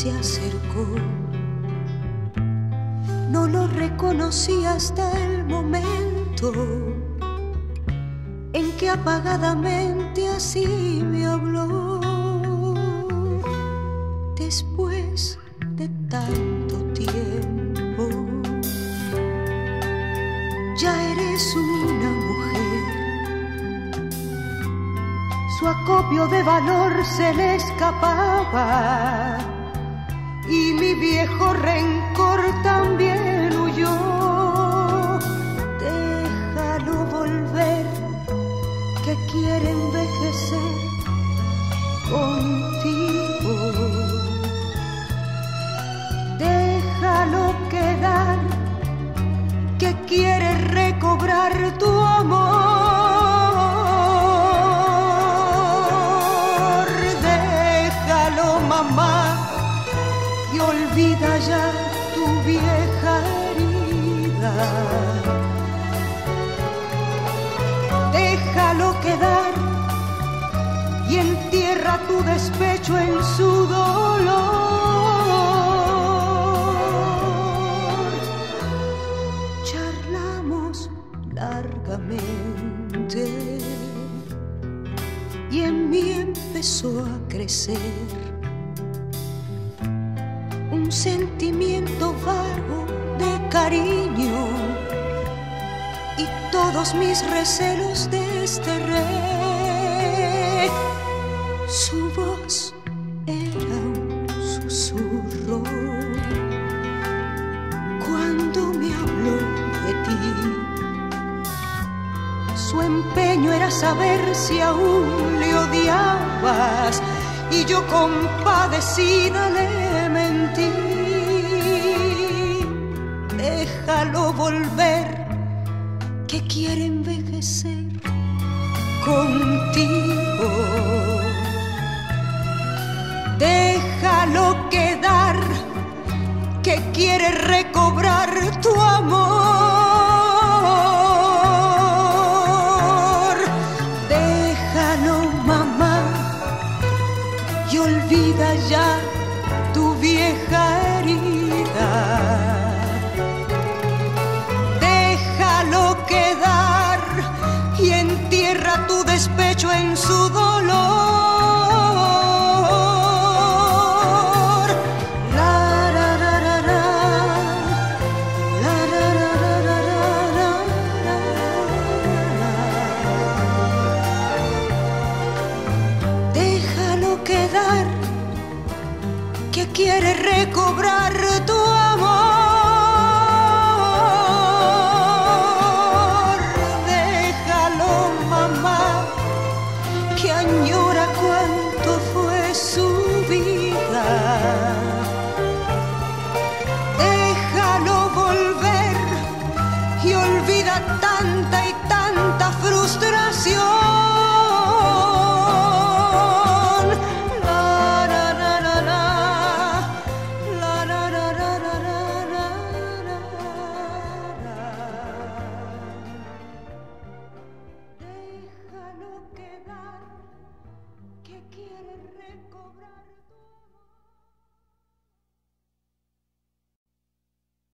se acercó. No lo reconocí hasta el momento en que apagadamente así me habló. Después de tanto tiempo, ya eres una mujer. Su acopio de valor se le escapaba y mi viejo rencor también huyó. Déjalo volver, que quiere envejecer contigo. Tu vieja herida. Déjalo quedar y entierra tu despecho en su dolor. Charlamos largamente y en mí empezó a crecer un sentimiento vago de cariño y todos mis recelos desterré. Su voz era un susurro cuando me habló de ti. Su empeño era saber si aún le odiabas y yo compadecida le mentí. Déjalo volver, que quiere envejecer contigo. Déjalo quedar, que quiere recobrar tu amor. Tu despecho en su dolor. La, ra, ra, ra, ra. La, ra, ra, ra, ra, ra, ra. Déjalo quedar que quiere recobrar añora cuánto fue su vida. Déjalo volver y olvida tanta recobrar.